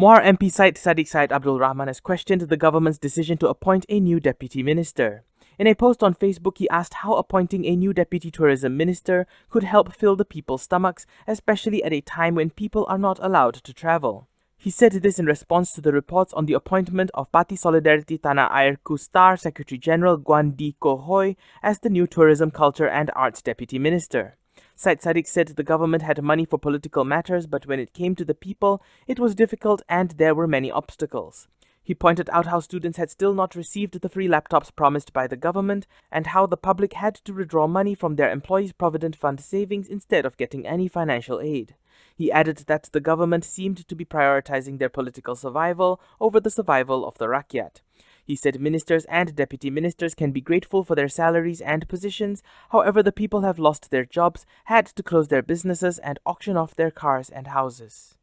Muar MP Syed Saddiq Syed Abdul Rahman has questioned the government's decision to appoint a new deputy minister. In a post on Facebook, he asked how appointing a new deputy tourism minister could help fill the people's stomachs, especially at a time when people are not allowed to travel. He said this in response to the reports on the appointment of Parti Solidariti Tanah Airku Star Secretary General Guan Dee Koh Hoi as the new Tourism, Culture and Arts Deputy Minister. Syed Saddiq said the government had money for political matters, but when it came to the people, it was difficult and there were many obstacles. He pointed out how students had still not received the free laptops promised by the government and how the public had to withdraw money from their employees' provident fund savings instead of getting any financial aid. He added that the government seemed to be prioritizing their political survival over the survival of the Rakyat. He said ministers and deputy ministers can be grateful for their salaries and positions, however, the people have lost their jobs, had to close their businesses, and auction off their cars and houses.